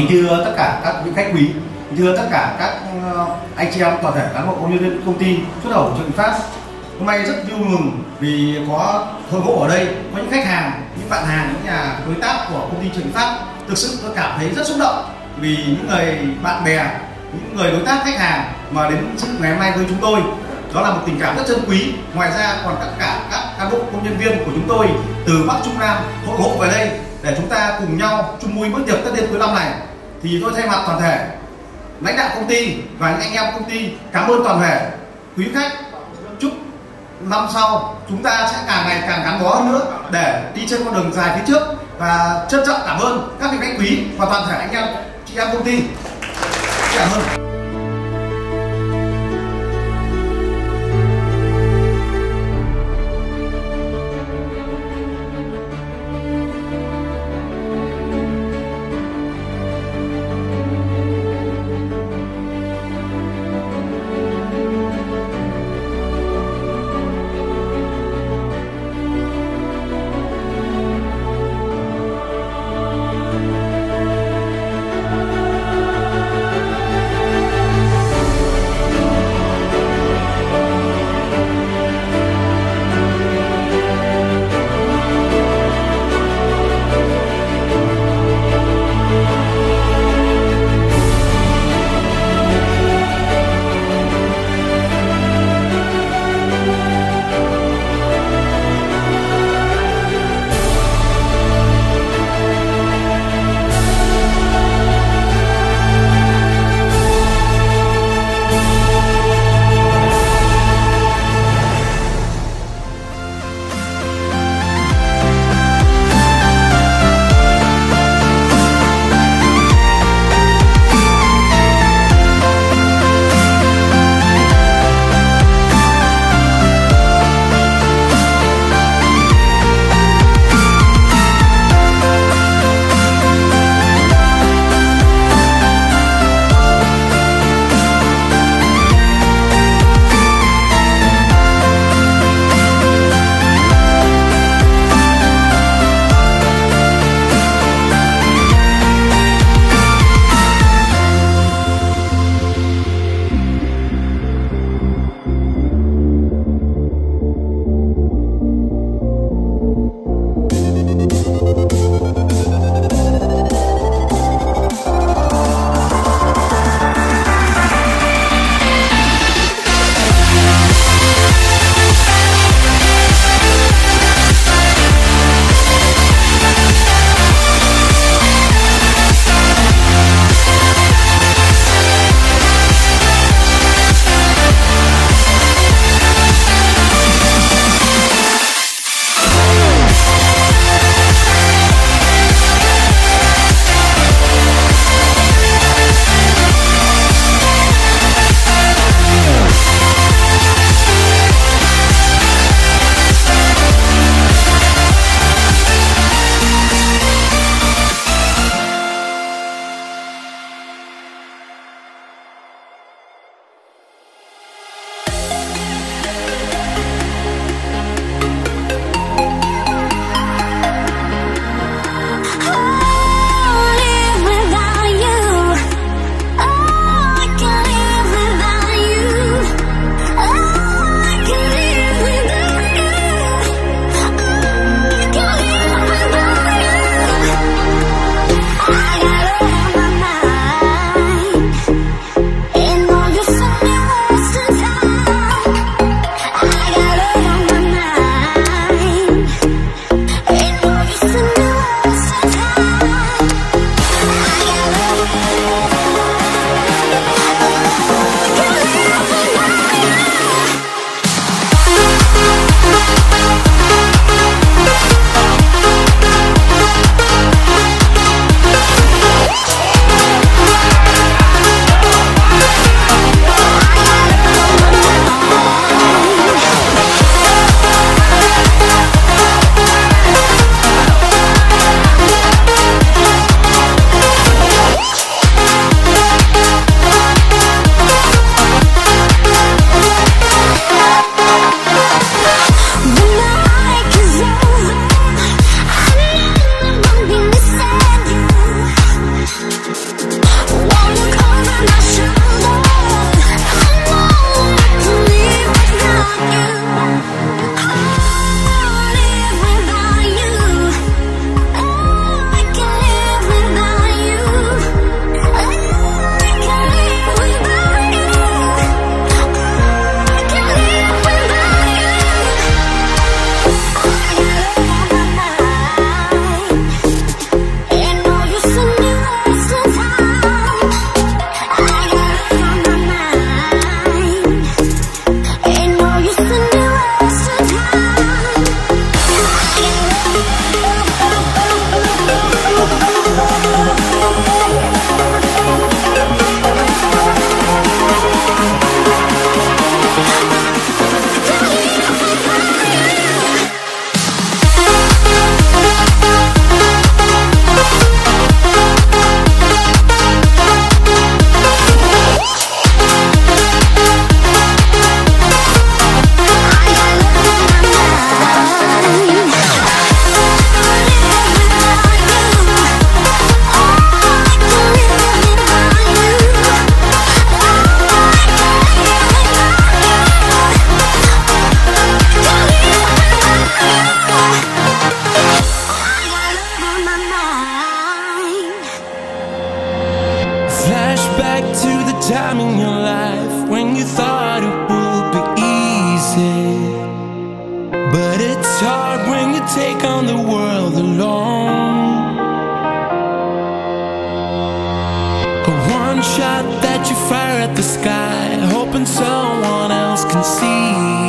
Kính thưa tất cả các vị khách quý, kính thưa tất cả các ờ, anh chị em toàn thể cán bộ công nhân viên công ty xuất khẩu Trường Phát. Hôm nay rất vui mừng vì có hội ngộ ở đây, có những khách hàng, những bạn hàng, những nhà đối tác của công ty Trường Phát. Thực sự tôi cảm thấy rất xúc động vì những người bạn bè, những người đối tác khách hàng mà đến dự ngày hôm nay với chúng tôi đó là một tình cảm rất chân quý ngoài ra còn tất cả các cán bộ công nhân viên của chúng tôi từ bắc trung nam hội ngộ về đây để chúng ta cùng nhau chung vui bước tiệc tất niên cuối năm này thì tôi thay mặt toàn thể lãnh đạo công ty và những anh em công ty cảm ơn toàn thể. Quý khách, chúc năm sau chúng ta sẽ càng ngày càng gắn bó hơn nữa để đi trên con đường dài phía trước và trân trọng cảm ơn các vị khách quý và toàn thể anh em, chị em công ty. Cảm ơn. back to the time in your life when you thought it would be easy. But it's hard when you take on the world alone. A one shot that you fire at the sky, hoping someone else can see.